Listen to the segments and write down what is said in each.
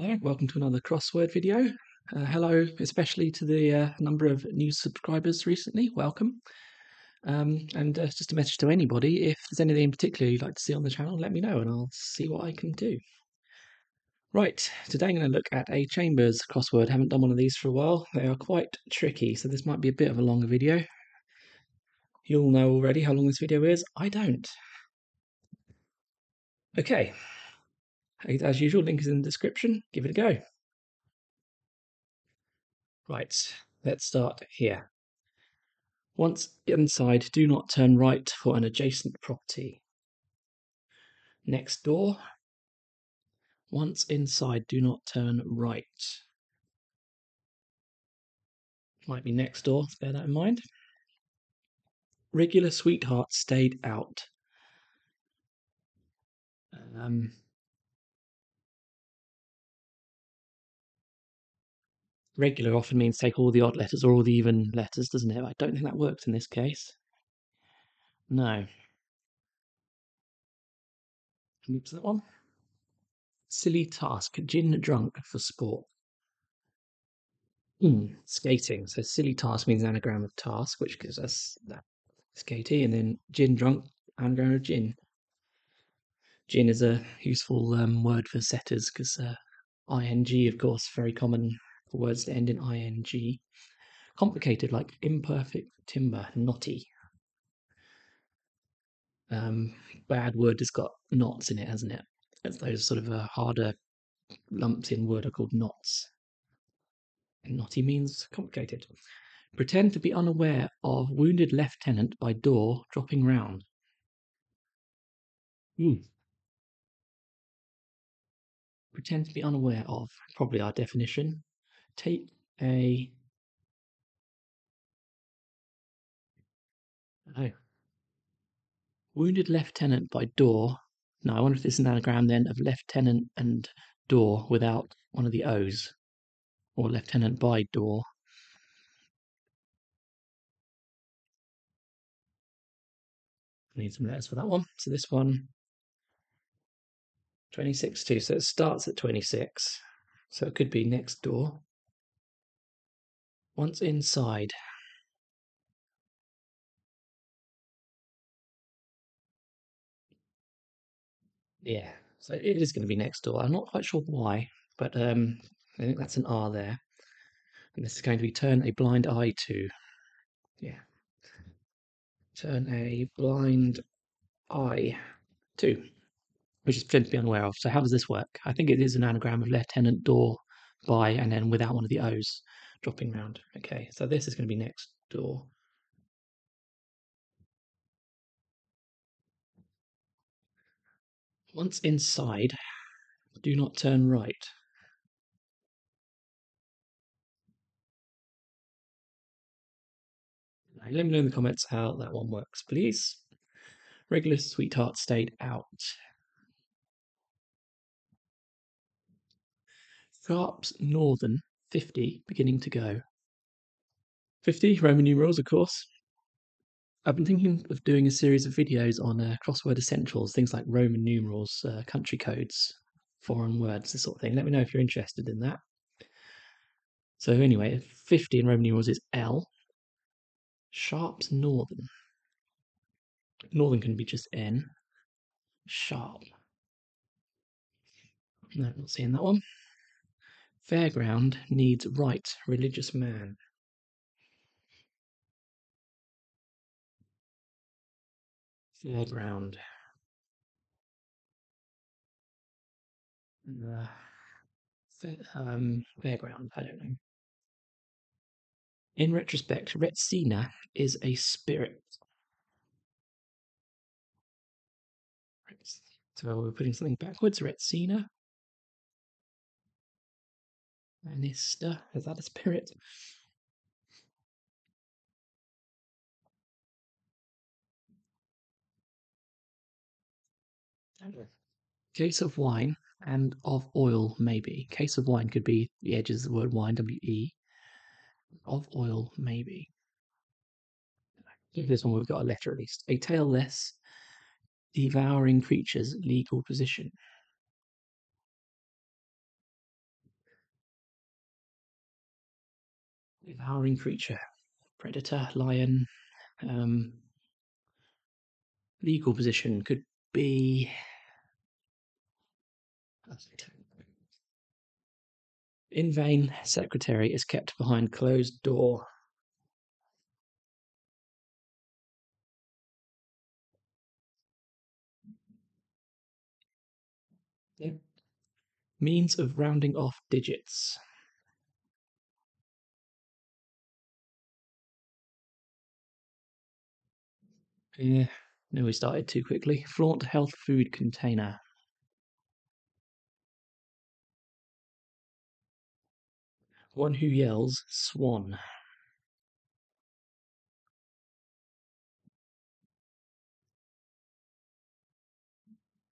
Hello, welcome to another crossword video. Uh, hello, especially to the uh, number of new subscribers recently. Welcome. Um, and uh, just a message to anybody if there's anything in particular you'd like to see on the channel, let me know and I'll see what I can do. Right, today I'm going to look at a Chambers crossword. haven't done one of these for a while. They are quite tricky, so this might be a bit of a longer video. You'll know already how long this video is. I don't. Okay, as usual, link is in the description. Give it a go. Right, let's start here. Once inside, do not turn right for an adjacent property. Next door. Once inside, do not turn right. Might be next door, bear that in mind. Regular sweetheart stayed out. Um, regular often means take all the odd letters or all the even letters, doesn't it? I don't think that works in this case. No. Move to that one. Silly task. Gin drunk for sport. Mm, skating. So silly task means anagram of task, which gives us that skating, and then gin drunk, anagram of gin. Gin is a useful um, word for setters because uh, ing, of course, very common words that end in ing. Complicated, like imperfect timber, knotty. Um, bad word has got knots in it, hasn't it? It's those sort of uh, harder lumps in word are called knots. And knotty means complicated. Pretend to be unaware of wounded lieutenant by door dropping round. Ooh. Pretend to be unaware of, probably our definition take a oh, wounded lieutenant by door. Now I wonder if this is an anagram then of lieutenant and door without one of the O's, or lieutenant by door. I need some letters for that one. So this one, 26 2. So it starts at 26. So it could be next door. Once inside Yeah, so it is going to be next door. I'm not quite sure why, but um, I think that's an R there. And this is going to be turn a blind eye to. Yeah. Turn a blind eye to, which is to be unaware of. So how does this work? I think it is an anagram of lieutenant door by and then without one of the O's dropping round. Okay, so this is going to be next door. Once inside, do not turn right. Let me know in the comments how that one works, please. Regular sweetheart stayed out. Sharps Northern 50 beginning to go. 50 Roman numerals, of course. I've been thinking of doing a series of videos on uh, crossword essentials, things like Roman numerals, uh, country codes, foreign words, this sort of thing. Let me know if you're interested in that. So anyway, 50 in Roman numerals is L. Sharps Northern. Northern can be just N. Sharp. No, not seeing that one. Fairground needs right religious man. Fairground. Uh, fair, um, fairground, I don't know. In retrospect, Retsina is a spirit. So we're putting something backwards. Retsina. Anista. Is that a spirit? Case of wine and of oil, maybe. Case of wine could be the edges of the word wine, W E. Of oil, maybe. This one we've got a letter at least. A tailless, devouring creature's legal position. Devouring creature. Predator, lion. Um, legal position could be. In vain, secretary is kept behind closed door. Yep. Means of rounding off digits. Yeah, no, we started too quickly. Flaunt health food container. One who yells, swan.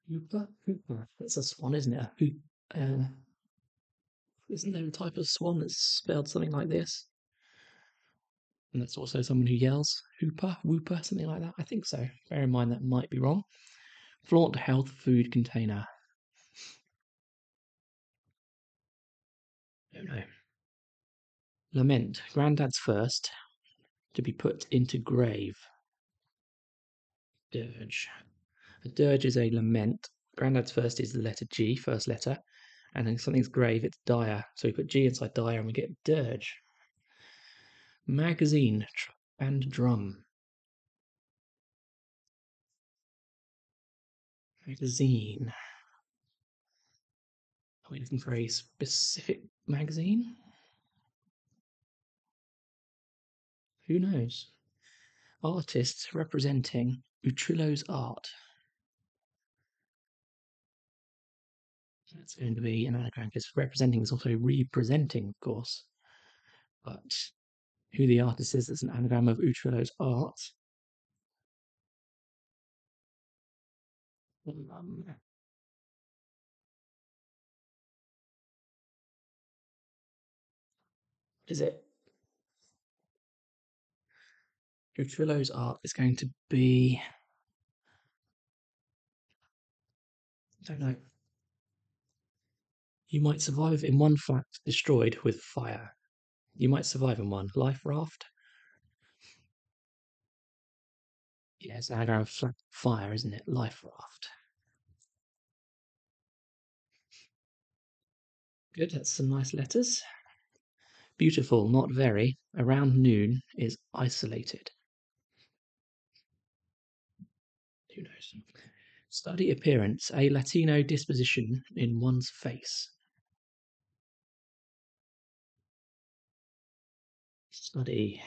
Hooper? Hooper. That's a swan, isn't it? A hoop. Uh, isn't there a type of swan that's spelled something like this? And that's also someone who yells hooper, whooper, something like that. I think so. Bear in mind that might be wrong. Flaunt health food container. Oh, Don't know. Lament. Grandad's first to be put into grave. Dirge. A dirge is a lament. Grandad's first is the letter G, first letter. And then something's grave, it's dire. So we put G inside dire and we get dirge. Magazine and drum. Magazine. Are we looking for a specific magazine? Who knows? Artists representing Utrillo's art. That's going to be an anagram because representing is also representing, of course. But who the artist is is an anagram of Utrillo's art. Um, is it? Utrillo's art is going to be. I don't know. You might survive in one flat destroyed with fire. You might survive in one. Life raft? Yeah, it's an anagram of fire, isn't it? Life raft. Good, that's some nice letters. Beautiful, not very. Around noon is isolated. Who knows? Study appearance, a Latino disposition in one's face. Study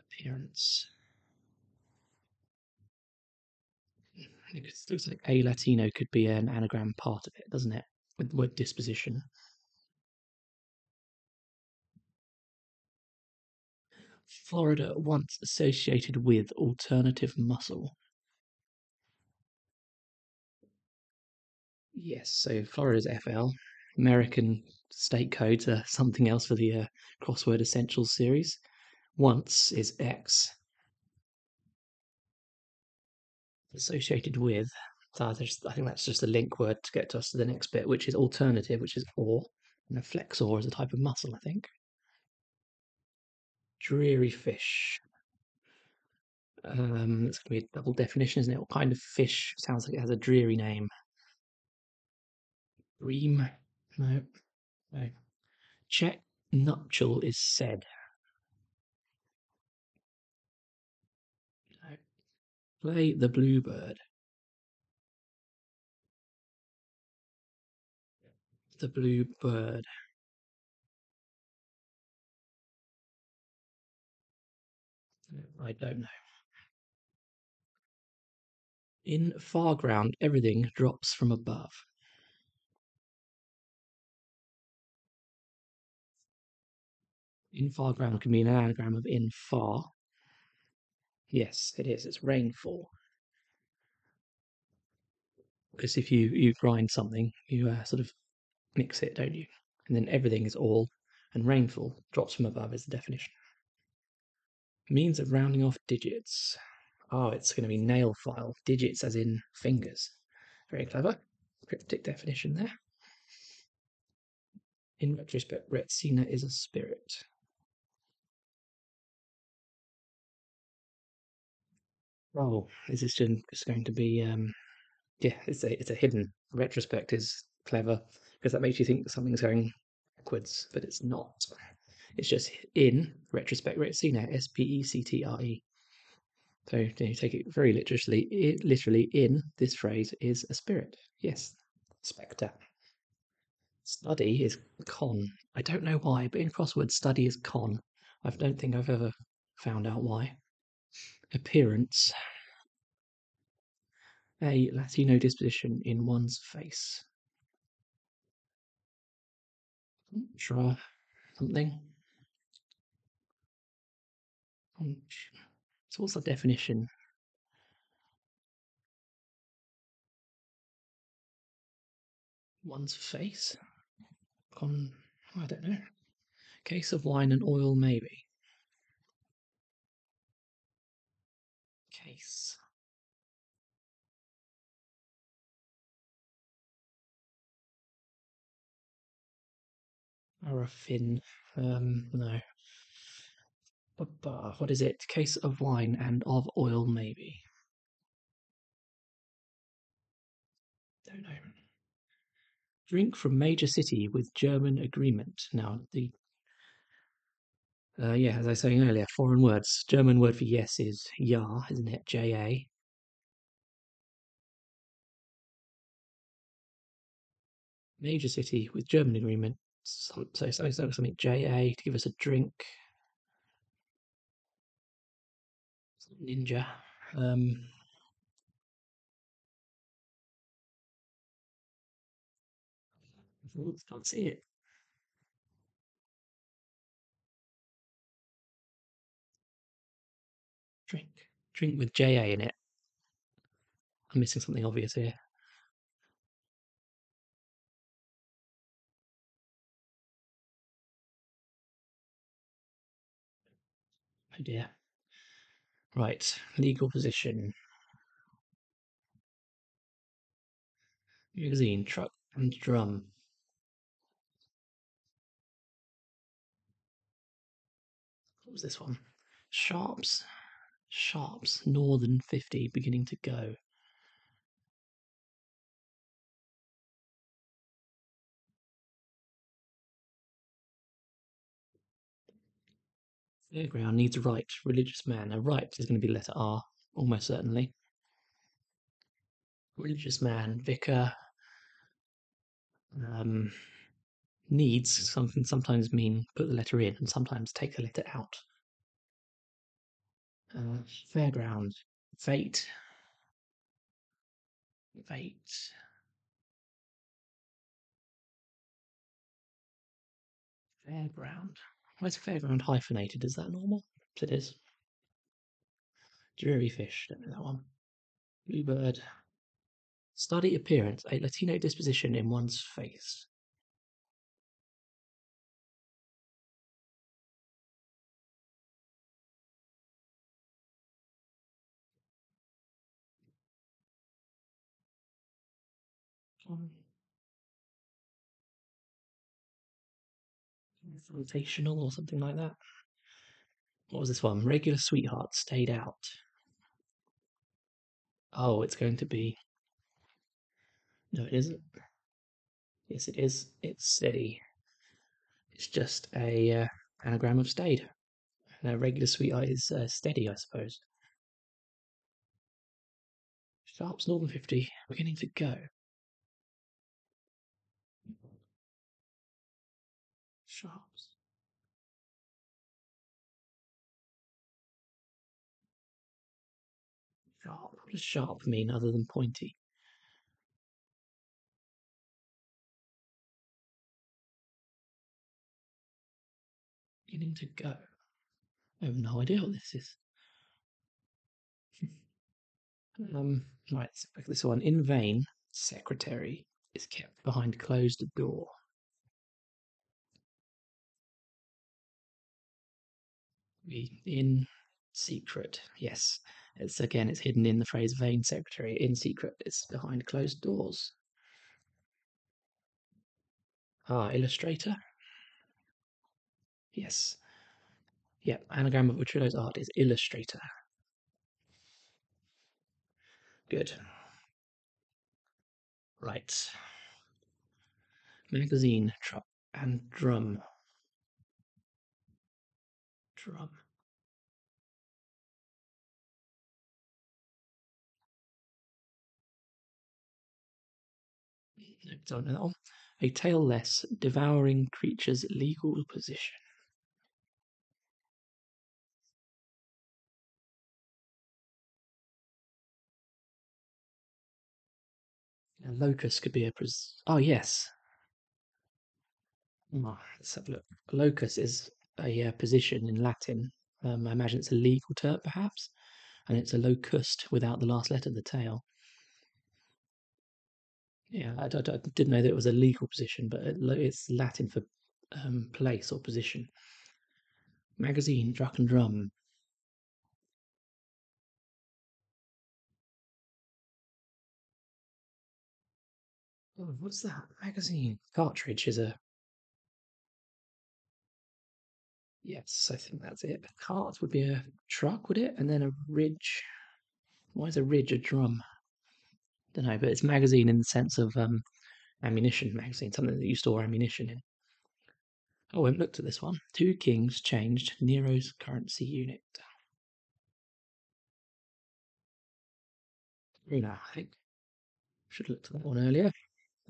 appearance. It looks like a Latino could be an anagram part of it, doesn't it? With the word disposition. Florida once associated with alternative muscle. Yes, so Florida's FL. American state codes are something else for the uh, Crossword Essentials series. Once is X. Associated with. So I think that's just a link word to get to us to the next bit, which is alternative, which is or. And a flexor is a type of muscle, I think. Dreary fish. Um, it's going to be a double definition, isn't it? What kind of fish sounds like it has a dreary name? Dream? No. Check nuptial is said. Play the bluebird. The bluebird. I don't know. In Farground, everything drops from above. In Farground can mean an anagram of in far. Yes, it is. It's rainfall. Because if you, you grind something, you uh, sort of mix it, don't you? And then everything is all, and rainfall drops from above is the definition. Means of rounding off digits. Oh, it's going to be nail file. Digits as in fingers. Very clever. Cryptic definition there. In retrospect, Retsina is a spirit. Oh, is this just going to be? Um, yeah, it's a it's a hidden. Retrospect is clever because that makes you think something's going backwards, but it's not. It's just in retrospect. Right, see now, S P E C T R E. So you take it very literally. It, literally, in this phrase is a spirit. Yes, spectre. Study is con. I don't know why, but in crosswords, study is con. I don't think I've ever found out why. Appearance. A Latino disposition in one's face. Try something. So what's the definition? One's face? Con I don't know. Case of wine and oil maybe. Case. Or a fin. Um no. What is it? Case of wine and of oil maybe. Don't know. Drink from major city with German agreement. Now the uh, yeah, as I was saying earlier, foreign words. German word for yes is ja, isn't it? J A. Major city with German agreement. So, so, so something J A to give us a drink. Ninja. Um, I can't see it. Drink. With JA in it. I'm missing something obvious here. Oh dear. Right, legal position. Magazine, truck, and drum. What was this one? Sharps. Sharps, Northern 50, beginning to go. Fairground needs a right, religious man. A right is going to be letter R, almost certainly. Religious man, vicar, um, needs something sometimes mean put the letter in and sometimes take the letter out. Uh, fairground, fate, fate. Fairground. Where's fairground hyphenated? Is that normal? It is. Dreary fish, don't know that one. Bluebird. Study appearance, a Latino disposition in one's face. Um, confrontational or something like that. What was this one? Regular sweetheart stayed out. Oh, it's going to be. No, it isn't. Yes, it is. It's steady. It's just a uh, anagram of stayed. And a regular sweetheart is uh, steady, I suppose. Sharps Northern 50, beginning to go. Does sharp mean other than pointy? Beginning to go. I have no idea what this is. um, right, let's this one. In vain, secretary is kept behind closed door. We in secret. Yes, it's again, it's hidden in the phrase vain secretary. In secret, it's behind closed doors. Ah, illustrator. Yes. Yep, anagram of Utrillo's art is illustrator. Good. Right. Magazine, truck, and drum. Drum. A tailless, devouring creature's legal position. A locus could be a pres. Oh yes. Oh, let's have a look. Locus is a uh, position in Latin. Um, I imagine it's a legal term, perhaps, and it's a locust without the last letter of the tail. Yeah, I, I, I didn't know that it was a legal position, but it, it's Latin for um, place or position. Magazine, Druck and Drum. Oh, what's that? Magazine. Cartridge is a. Yes, I think that's it. A cart would be a truck, would it? And then a ridge. Why is a ridge a drum? Don't know, but it's magazine in the sense of um, ammunition magazine, something that you store ammunition in. Oh, I haven't looked at this one. Two kings changed Nero's currency unit. Krona, I think. Should have looked at that one earlier.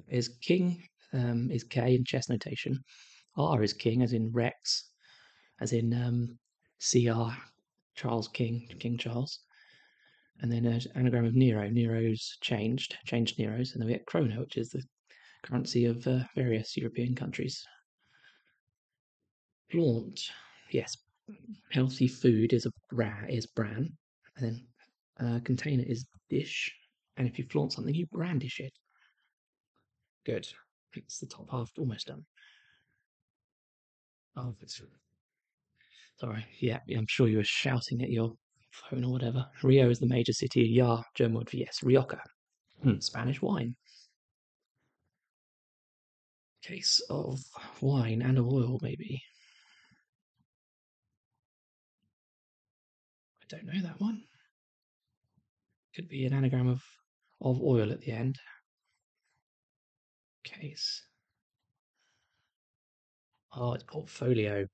Is king um, is K in chess notation. R is king, as in Rex, as in um, CR, Charles King, King Charles. And then an anagram of Nero. Nero's changed, changed Nero's. And then we get krona, which is the currency of uh, various European countries. Flaunt, yes. Healthy food is a bra is bran, and then uh, container is dish. And if you flaunt something, you brandish it. Good. It's the top half almost done. Oh, it's sorry. Yeah, I'm sure you were shouting at your phone or whatever. Rio is the major city. Ja, German word for yes. Rioja, hmm. Spanish wine. Case of wine and of oil, maybe. I don't know that one. Could be an anagram of of oil at the end. Case. Oh, it's portfolio.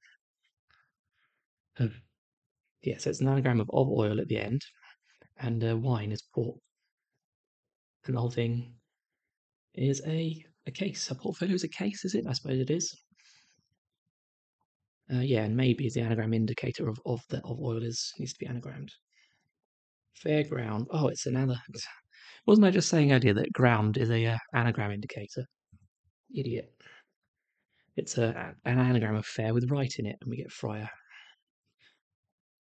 Yeah, so it's an anagram of of oil at the end, and uh, wine is port. And the whole thing is a a case. A portfolio is a case, is it? I suppose it is. Uh, yeah, and maybe the anagram indicator of, of the of oil is needs to be anagrammed. Fairground. Oh, it's another. Wasn't I just saying earlier that ground is a uh, anagram indicator? Idiot. It's a an anagram of fair with right in it, and we get friar.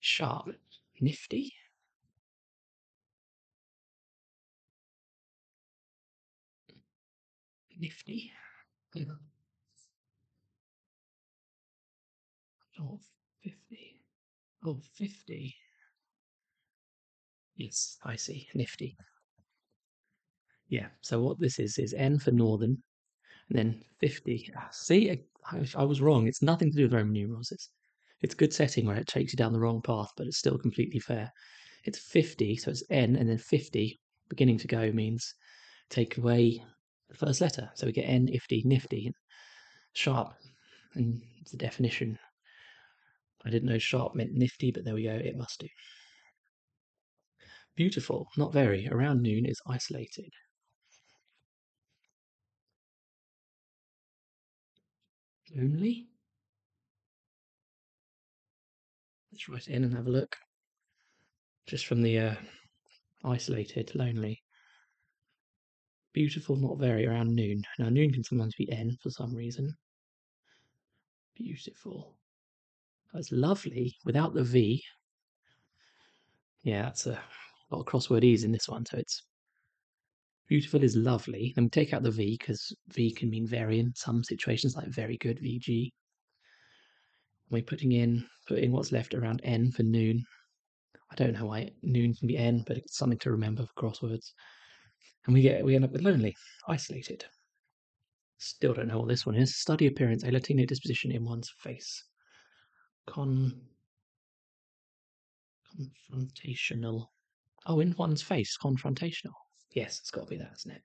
Sharp. Nifty. Nifty. Oh, 50. Oh, 50. Yes, I see. Nifty. Yeah, so what this is, is N for northern, and then 50. Ah, see, I, I was wrong. It's nothing to do with Roman numerals. It's, it's a good setting where it takes you down the wrong path, but it's still completely fair. It's 50, so it's N, and then 50, beginning to go, means take away the first letter. So we get N, ifty, nifty, sharp, and the definition I didn't know sharp meant nifty, but there we go, it must do. Beautiful, not very. Around noon is isolated. Lonely? Let's write it in and have a look. Just from the uh, isolated, lonely. Beautiful, not very, around noon. Now, noon can sometimes be N for some reason. Beautiful. That's lovely without the V. Yeah, that's a lot of crossword E's in this one, so it's beautiful is lovely. Then we take out the V because V can mean very in some situations, like very good, VG. We're putting in putting what's left around N for noon. I don't know why noon can be N, but it's something to remember for crosswords. And we get we end up with lonely, isolated. Still don't know what this one is. Study appearance, a Latino disposition in one's face. Con. Confrontational. Oh, in one's face, confrontational. Yes, it's got to be that, isn't it?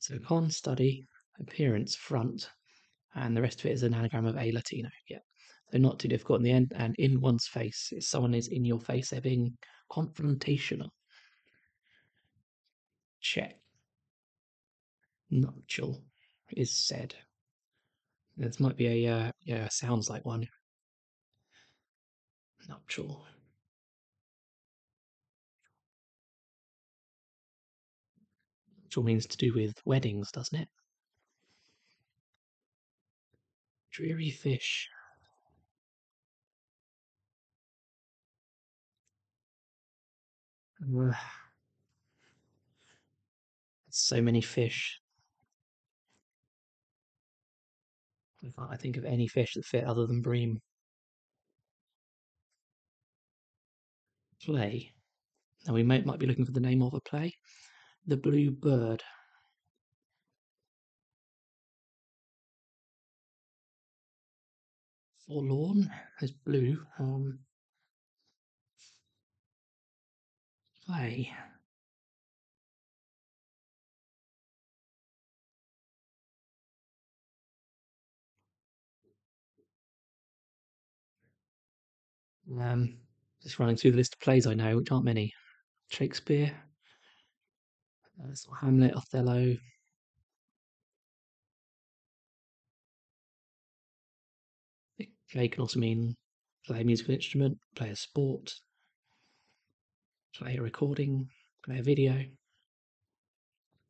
So con study, appearance, front, and the rest of it is an anagram of a Latino. Yeah. So not too difficult in the end. And in one's face, if someone is in your face, they're being confrontational. Check. Nuptial is said. This might be a uh, yeah, sounds like one. Nuptial. Nuptial means to do with weddings, doesn't it? Dreary fish. So many fish. I can't think of any fish that fit other than bream. Play. Now we might, might be looking for the name of a play. The Blue Bird. Forlorn is blue. Um, play. Um, just running through the list of plays I know, which aren't many. Shakespeare, uh, Hamlet, Othello. Play can also mean play a musical instrument, play a sport, play a recording, play a video.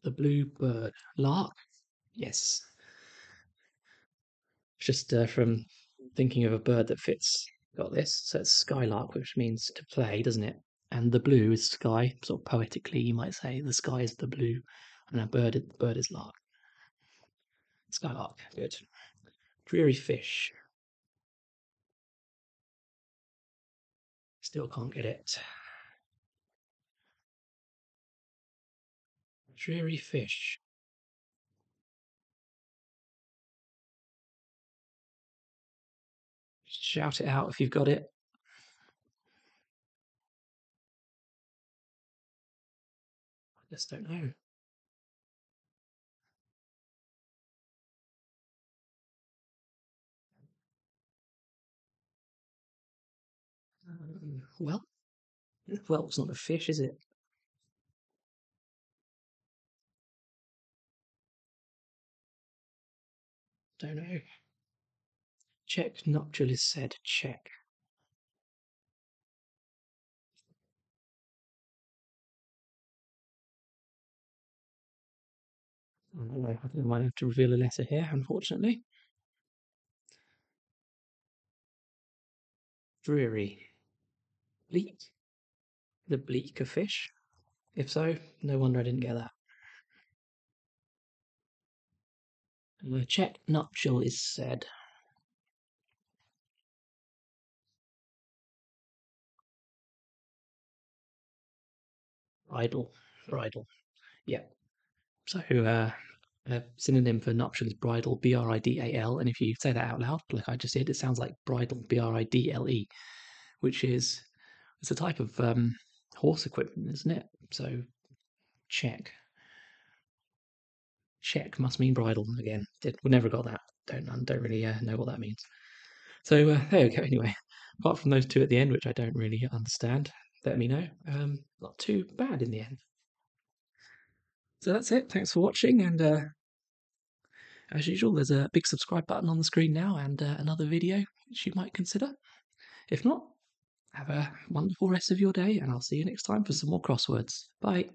The Blue Bird. Lark? Yes. Just uh, from thinking of a bird that fits, got this. So it's skylark, which means to play, doesn't it? And the blue is sky, sort of poetically, you might say. The sky is the blue, and a bird, the bird is lark. Skylark, good. Dreary fish. Still can't get it. Dreary fish. Shout it out if you've got it. Just don't know. Um, well, well, it's not a fish, is it? Don't know. Check nuptial is said. Check. I might have to reveal a letter here, unfortunately. Dreary. Bleak. The bleak of fish? If so, no wonder I didn't get that. The check nuptial is said. Bridal. Bridal. Yeah. So, uh, a synonym for nuptial is bridal, B R I D A L. And if you say that out loud, like I just did, it sounds like bridle, B R I D L E, which is it's a type of um, horse equipment, isn't it? So, check. Check must mean bridle again. Did we never got that? Don't don't really uh, know what that means. So uh, there we go. Anyway, apart from those two at the end, which I don't really understand, let me know. Um, not too bad in the end. So that's it. Thanks for watching, and uh, as usual, there's a big subscribe button on the screen now, and uh, another video which you might consider. If not, have a wonderful rest of your day, and I'll see you next time for some more crosswords. Bye.